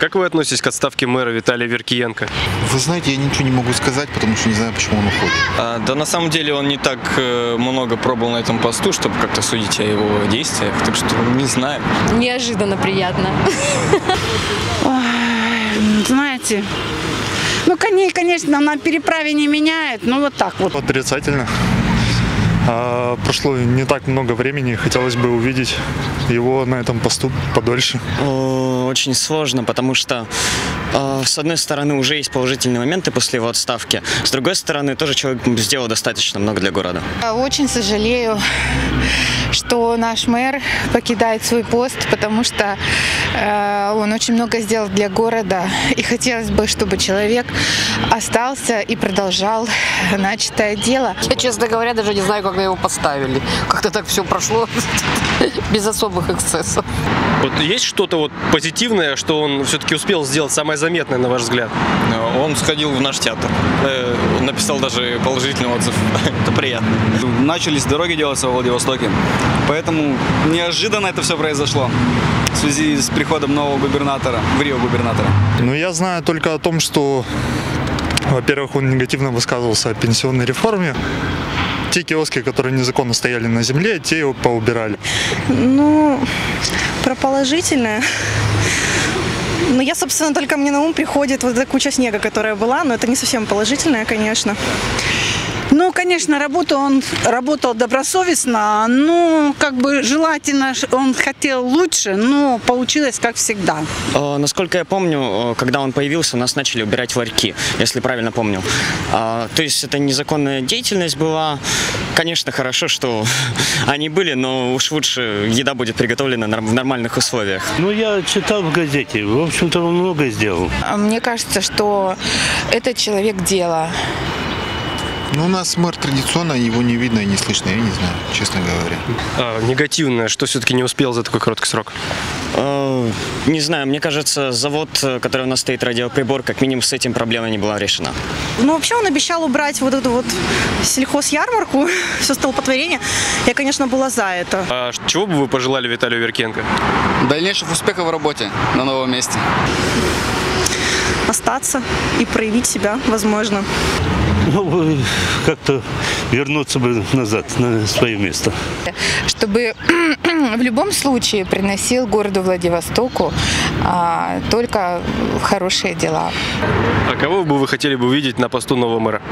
Как вы относитесь к отставке мэра Виталия Веркиенко? Вы знаете, я ничего не могу сказать, потому что не знаю, почему он уходит. А, да на самом деле он не так э, много пробовал на этом посту, чтобы как-то судить о его действиях, так что не знаю. Неожиданно приятно. Знаете, ну, коней, конечно, на переправе не меняет, ну, вот так вот. Отрицательно. А, прошло не так много времени, хотелось бы увидеть его на этом посту подольше. Очень сложно, потому что э, с одной стороны уже есть положительные моменты после его отставки, с другой стороны тоже человек сделал достаточно много для города. Очень сожалею, что наш мэр покидает свой пост, потому что э, он очень много сделал для города. И хотелось бы, чтобы человек остался и продолжал начатое дело. Я, честно говоря, даже не знаю, как на его поставили. Как-то так все прошло без особых эксцессов. Вот есть что-то вот позитивное, что он все-таки успел сделать самое заметное, на ваш взгляд? Э, Он сходил в наш театр, э, написал даже положительный отзыв. Это приятно. начались дороги делаться во Владивостоке. Поэтому неожиданно это все произошло в связи с приходом нового губернатора, в Рио губернатора. Но я знаю только о том, что, во-первых, он негативно высказывался о пенсионной реформе. Те киоски, которые незаконно стояли на земле, те его поубирали. Ну, про положительное. Ну, я, собственно, только мне на ум приходит вот эта куча снега, которая была, но это не совсем положительное, конечно. Ну, конечно, работу он работал добросовестно, ну, как бы желательно, он хотел лучше, но получилось как всегда. Э, Насколько я помню, э, когда он появился, у нас начали убирать ларьки, если правильно помню. А, То есть это незаконная деятельность была. Конечно, хорошо, что они были, но уж лучше еда будет приготовлена в нормальных условиях. Ну, я читал в газете. В общем-то, он много сделал. А Мне кажется, что это человек дела. Ну, у нас мэр традиционно, его не видно и не слышно, я не знаю, честно говоря. А, негативное, что все-таки не успел за такой короткий срок? Э, Не знаю, мне кажется, завод, который у нас стоит, радиоприбор, как минимум с этим проблема не была решена. Ну, вообще он обещал убрать вот эту вот сельхозярмарку, все столпотворение. Я, конечно, была за это. А чего бы вы пожелали Виталию Веркиенко? Дальнейших успехов в работе на новом месте. Остаться и проявить себя, возможно. Ну, как-то вернуться бы назад на свое место. Чтобы в любом случае приносил городу Владивостоку а, только хорошие дела. А кого бы вы хотели бы увидеть на посту нового мэра?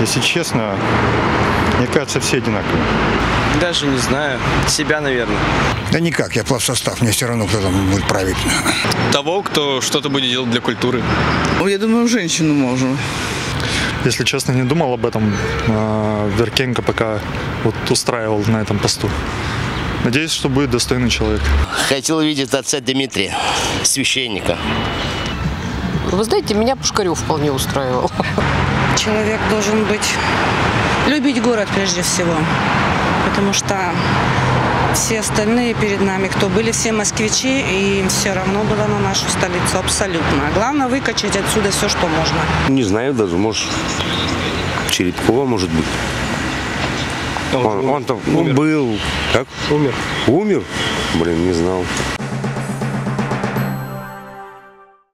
Если честно, мне кажется, все одинаковые. Даже не знаю. Себя, наверное. Да никак, я плавсостав, мне все равно кто там будет править. Того, кто что-то будет делать для культуры. Ну, я думаю, женщину можно. Если честно, не думал об этом. А, Веркенко пока вот устраивал на этом посту. Надеюсь, что будет достойный человек. Хотел увидеть отца Дмитрия, священника. Вы знаете, меня Пушкарев вполне устраивал. Человек должен быть... Любить город прежде всего. Потому что все остальные перед нами, кто были, все москвичи, и им все равно было на нашу столицу абсолютно. А главное выкачать отсюда все, что можно. Не знаю даже, может, Черепкова, может быть. Он, он там ну, был. Как? Умер. Умер? Блин, не знал.